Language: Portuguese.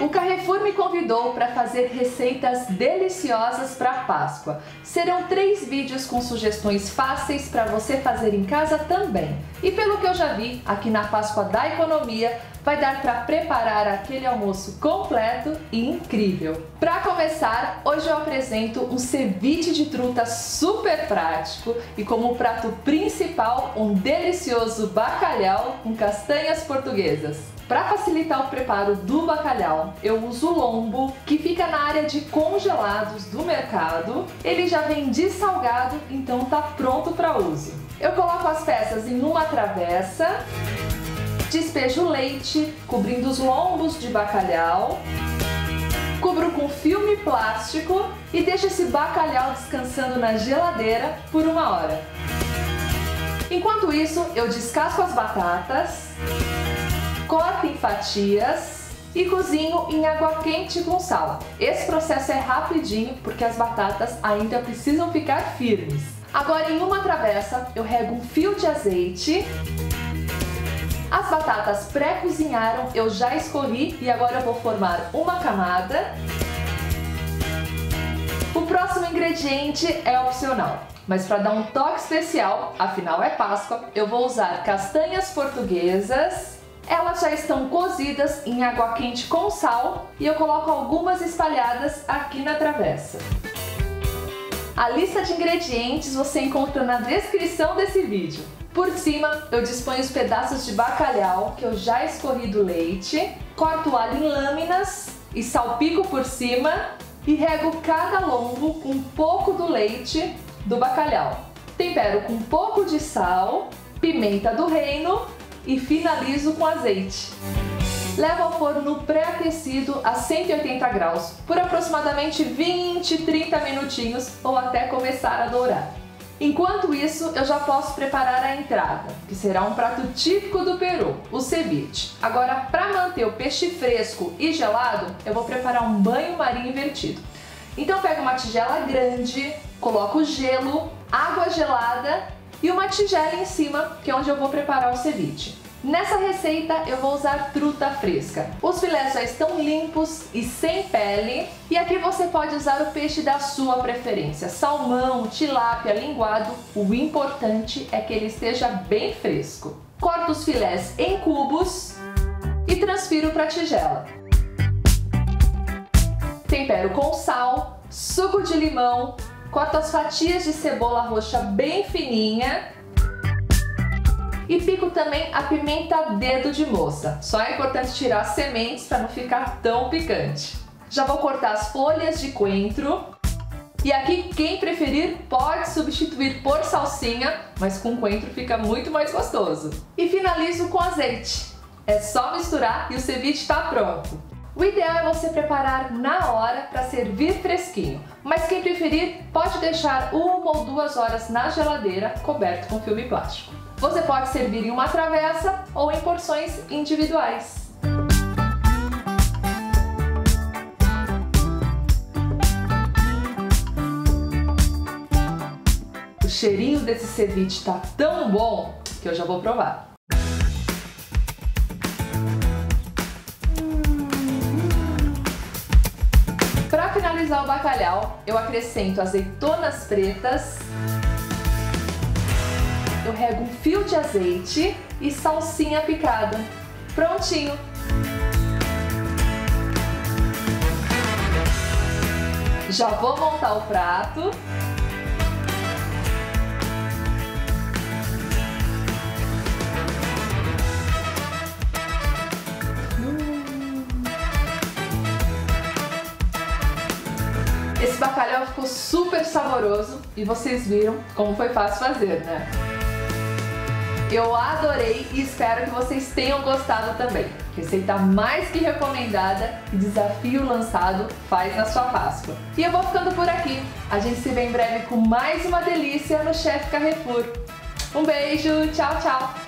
O Carrefour me convidou para fazer receitas deliciosas para Páscoa. Serão três vídeos com sugestões fáceis para você fazer em casa também. E pelo que eu já vi, aqui na Páscoa da Economia, vai dar para preparar aquele almoço completo e incrível. Para começar, hoje eu apresento um ceviche de truta super prático e como prato principal um delicioso bacalhau com castanhas portuguesas. Para facilitar o preparo do bacalhau, eu uso o lombo, que fica na área de congelados do mercado. Ele já vem dessalgado, então tá pronto para uso. Eu coloco as peças em uma travessa, despejo leite, cobrindo os lombos de bacalhau, cubro com filme plástico e deixo esse bacalhau descansando na geladeira por uma hora. Enquanto isso, eu descasco as batatas corto em fatias e cozinho em água quente com sal. Esse processo é rapidinho porque as batatas ainda precisam ficar firmes. Agora em uma travessa eu rego um fio de azeite. As batatas pré-cozinharam, eu já escorri e agora eu vou formar uma camada. O próximo ingrediente é opcional, mas para dar um toque especial, afinal é Páscoa, eu vou usar castanhas portuguesas, elas já estão cozidas em água quente com sal e eu coloco algumas espalhadas aqui na travessa. A lista de ingredientes você encontra na descrição desse vídeo. Por cima, eu disponho os pedaços de bacalhau que eu já escorri do leite, corto o alho em lâminas e salpico por cima e rego cada lombo com um pouco do leite do bacalhau. Tempero com um pouco de sal, pimenta do reino e finalizo com azeite. Levo ao forno pré-aquecido a 180 graus por aproximadamente 20, 30 minutinhos ou até começar a dourar. Enquanto isso, eu já posso preparar a entrada, que será um prato típico do Peru, o ceviche. Agora, para manter o peixe fresco e gelado, eu vou preparar um banho marinho invertido. Então, pego uma tigela grande, coloco gelo, água gelada e uma tigela em cima, que é onde eu vou preparar o ceviche. Nessa receita eu vou usar truta fresca. Os filés já estão limpos e sem pele. E aqui você pode usar o peixe da sua preferência. Salmão, tilápia, linguado. O importante é que ele esteja bem fresco. Corto os filés em cubos e transfiro para a tigela. Tempero com sal, suco de limão, corto as fatias de cebola roxa bem fininha e pico também a pimenta dedo de moça. Só é importante tirar as sementes para não ficar tão picante. Já vou cortar as folhas de coentro. E aqui, quem preferir pode substituir por salsinha, mas com coentro fica muito mais gostoso. E finalizo com azeite. É só misturar e o ceviche está pronto. O ideal é você preparar na hora para servir fresquinho, mas quem preferir pode deixar uma ou duas horas na geladeira coberto com filme plástico. Você pode servir em uma travessa ou em porções individuais. O cheirinho desse ceviche tá tão bom que eu já vou provar. Finalizar o bacalhau, eu acrescento azeitonas pretas, eu rego um fio de azeite e salsinha picada. Prontinho! Já vou montar o prato. Esse bacalhau ficou super saboroso e vocês viram como foi fácil fazer, né? Eu adorei e espero que vocês tenham gostado também. Receita mais que recomendada e desafio lançado faz na sua Páscoa. E eu vou ficando por aqui. A gente se vê em breve com mais uma delícia no Chef Carrefour. Um beijo, tchau, tchau!